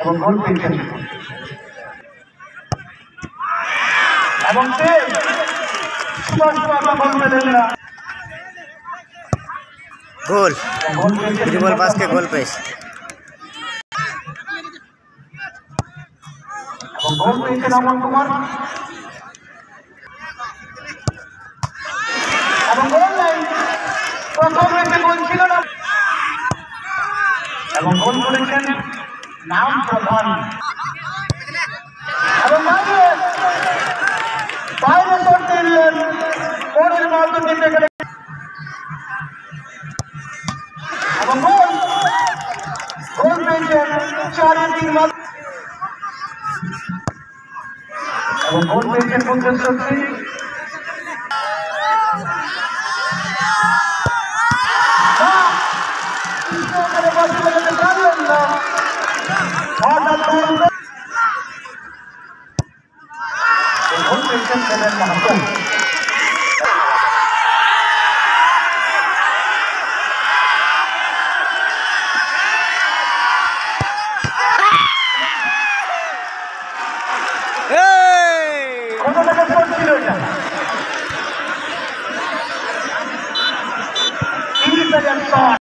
এবং গোল পেয়েছেন এবং গোল। ত্রিবল পাসকে গোল পেয়েছে। এবং গোল পেয়েছেন অমন কুমার। এবং গোল নাই। প্রথম ম্যাচে গোল ছিল না। এবং গোল করেছেন নাম প্রধান। এবং বাইরে করতে পরের মাত্র দিতে গেলে। এবং গোল। গোল পেয়েছেন उनके चैनल में हमको Hey!